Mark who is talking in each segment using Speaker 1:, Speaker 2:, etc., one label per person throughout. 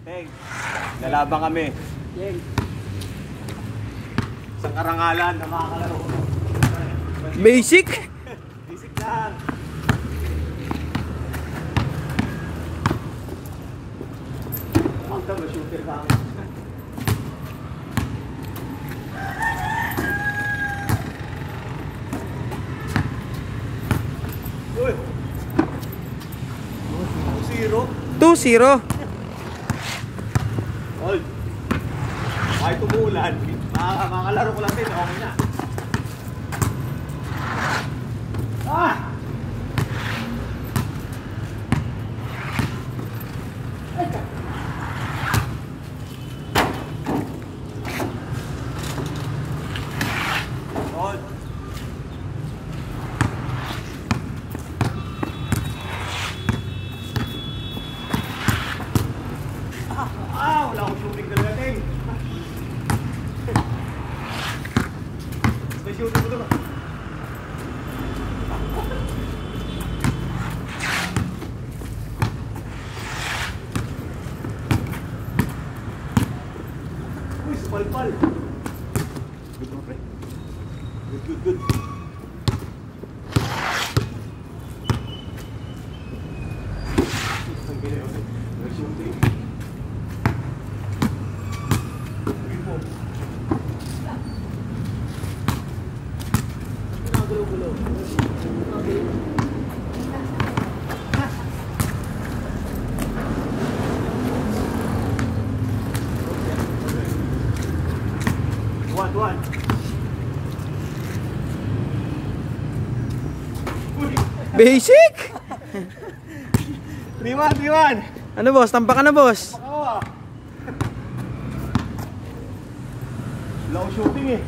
Speaker 1: Teng, lalaban kami.
Speaker 2: Yeng.
Speaker 1: Sa karangalan na makakalaro ko.
Speaker 3: Basic.
Speaker 1: Basic lang. Ang tama, shooter ka. Uy! 2-0.
Speaker 3: 2-0.
Speaker 1: Hold. Kahit makaka makakalaro ko lang din, okay na. Good, good, good.
Speaker 3: Basic.
Speaker 1: 3-1, 3-1.
Speaker 3: Ano boss? Tampa ka na boss.
Speaker 1: Ako ah. Wala shooting eh.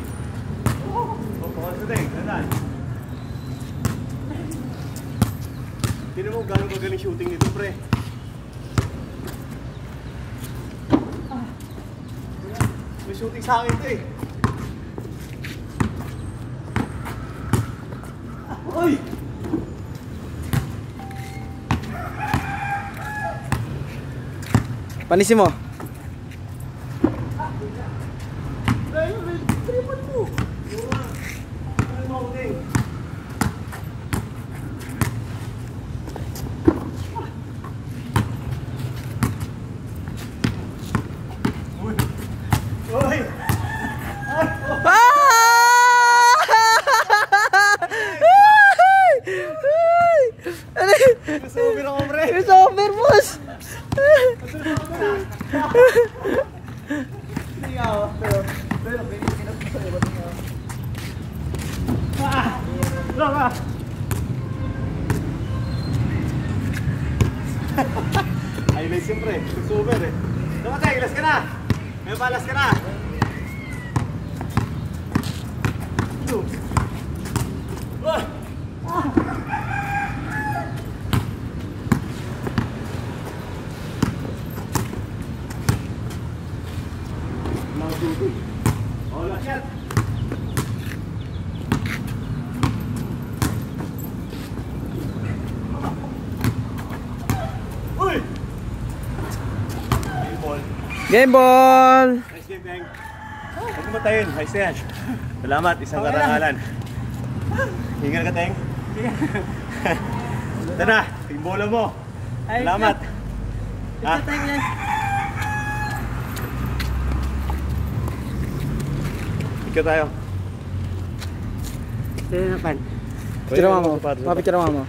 Speaker 1: Oh, pakal sa ting. Tandaan. Mo gano'ng kagaling shooting nito, pre. May shooting sa akin ito eh. Uy! Uy!
Speaker 3: Ah!
Speaker 1: Nasubir ako, pre!
Speaker 3: It's over boss.
Speaker 1: Ako, pero... Pero, ko sa'yo, ba't nga? Ah! Look ah! Highlights yun, pre. Super eh. Dumatay, ilas ka! May balas ka na! Ah! Oh, lakyat! Uy! Game ball.
Speaker 3: Game ball.
Speaker 1: Nice game, Teng. Huwag mo matayin. Ayos na yan. Salamat, isang
Speaker 2: Okay
Speaker 1: karangalan. Hingal ka, Teng. Ito na, team bola mo. Salamat.
Speaker 2: Ito tayo yan.
Speaker 1: Ikaw tayo.
Speaker 2: Ito na pan.
Speaker 3: Picture mo. Mapicture mo.